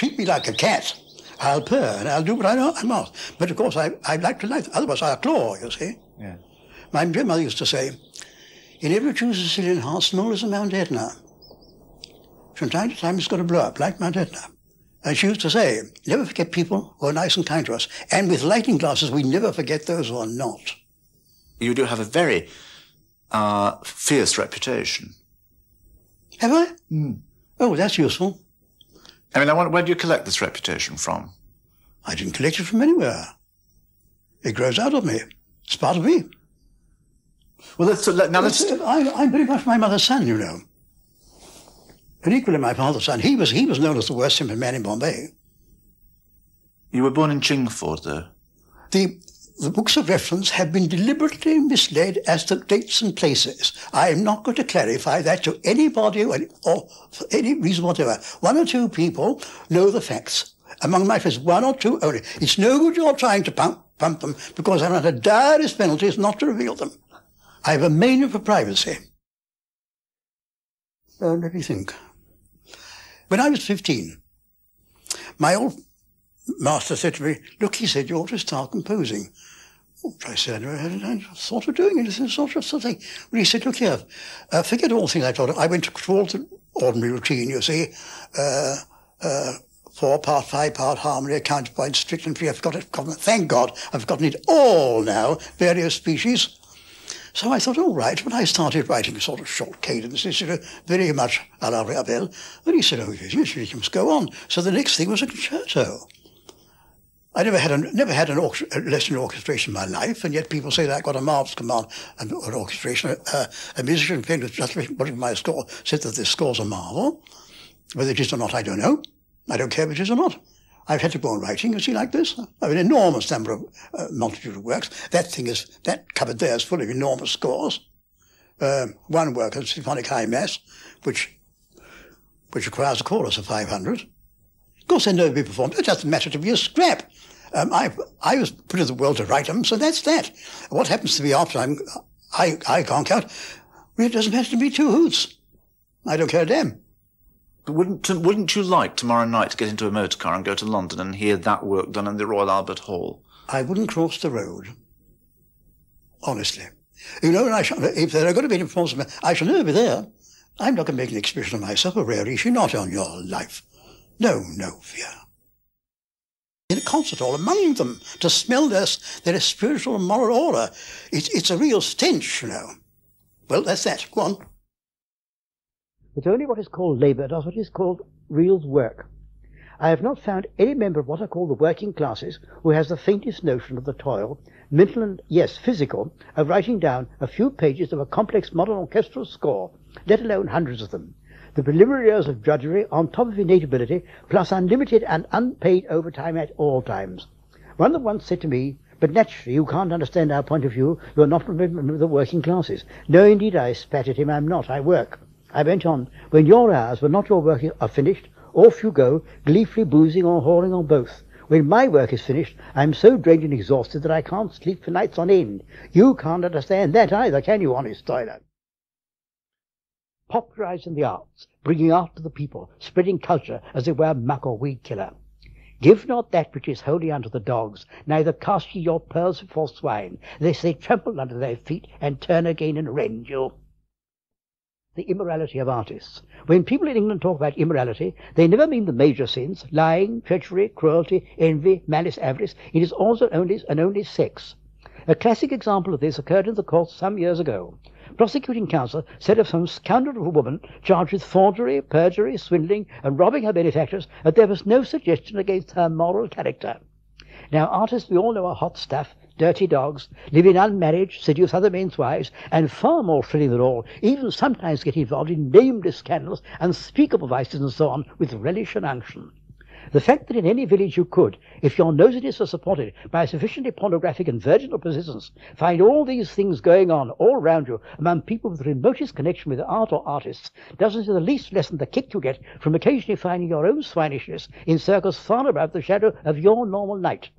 treat me like a cat. I'll purr and I'll do what I know I must. But of course, I, I like to like, otherwise I'll claw, you see. Yeah. My grandmother used to say, you never choose a Sicilian heart small as a Mount Etna. From time to time, it's got to blow up like Mount Etna. And she used to say, never forget people who are nice and kind to us. And with lighting glasses, we never forget those who are not. You do have a very uh, fierce reputation. Have I? Mm. Oh, that's useful. I mean, I wonder, where do you collect this reputation from? I didn't collect it from anywhere. It grows out of me. It's part of me. Well, let's, let, now let's... Uh, I, I'm very much my mother's son, you know. And equally my father's son. He was, he was known as the worst simple man in Bombay. You were born in Chingford, though? The, the books of reference have been deliberately misled as to dates and places. I am not going to clarify that to anybody or, or for any reason whatever. One or two people know the facts. Among my friends, one or two only. It's no good you're trying to pump, pump them because I'm under direst penalties not to reveal them. I have a mania for privacy. Uh, let me think. When I was 15, my old master said to me, look, he said, you ought to start composing. I said, I hadn't thought of doing anything sort of something. Well, he said, look here, uh, forget all things I told you. I went towards the ordinary routine, you see. Uh, uh, four part, five part harmony, counterpoint, strict and free. I've got it. Thank God, I've gotten it all now, various species. So I thought, all right, when I started writing sort of short cadences, you know, very much a la Ravel, and he said, oh, yes, yes, you must go on. So the next thing was a concerto. I never had a, never had an a lesson in orchestration in my life, and yet people say that I got a marvelous command an orchestration. Uh, a musician playing with just watching my score said that this score's a marvel. Whether it is or not, I don't know. I don't care if it is or not. I've had to go on writing, you see, like this. I have an enormous number of uh, multitude of works. That thing is, that cupboard there is full of enormous scores. Uh, one work, a symphonic high mass, which, which requires a chorus of 500. Of course, they never be performed. It doesn't matter to be a scrap. Um, I, I was put in the world to write them, so that's that. What happens to me after I'm, I, I can't count. It doesn't matter to me two hoots. I don't care a damn. But wouldn't wouldn't you like tomorrow night to get into a motor car and go to London and hear that work done in the Royal Albert Hall? I wouldn't cross the road. Honestly. You know, I shall, if there are going to be any performances, I shall never be there. I'm not going to make an exhibition of myself, a rare issue, not on your life. No, no fear. In a concert hall among them, to smell this, their spiritual and moral aura. It's, it's a real stench, you know. Well, that's that. Go on. It's only what is called labour does what is called real work. I have not found any member of what I call the working classes who has the faintest notion of the toil, mental and, yes, physical, of writing down a few pages of a complex modern orchestral score, let alone hundreds of them. The preliminary years of drudgery on top of innate ability, plus unlimited and unpaid overtime at all times. One that once said to me, but naturally you can't understand our point of view, you are not a member of the working classes. No, indeed, I spat at him, I'm not, I work. I went on, when your hours, when not your work, are finished, off you go, gleefully boozing or whoring or both. When my work is finished, I am so drained and exhausted that I can't sleep for nights on end. You can't understand that either, can you, honest toiler? Popularizing the arts, bringing art to the people, spreading culture as it were muck or weed killer. Give not that which is holy unto the dogs, neither cast ye your pearls before swine, lest they trample under their feet and turn again and rend you the immorality of artists. When people in England talk about immorality, they never mean the major sins, lying, treachery, cruelty, envy, malice, avarice. It is also only and only sex. A classic example of this occurred in the courts some years ago. Prosecuting counsel said of some scoundrel of a woman charged with forgery, perjury, swindling, and robbing her benefactors that there was no suggestion against her moral character. Now, artists we all know are hot stuff, dirty dogs, live in unmarried, seduce other men's wives, and far more thrilling than all, even sometimes get involved in nameless scandals, unspeakable vices, and so on, with relish and unction. The fact that in any village you could, if your nosiness was supported by a sufficiently pornographic and virginal persistence, find all these things going on all round you among people with the remotest connection with art or artists, doesn't in the least lessen the kick you get from occasionally finding your own swinishness in circles far above the shadow of your normal night.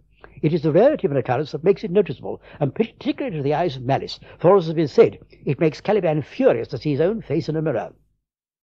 It is the rarity of an occurrence that makes it noticeable, and particularly to the eyes of malice, for as has been said, it makes Caliban furious to see his own face in a mirror.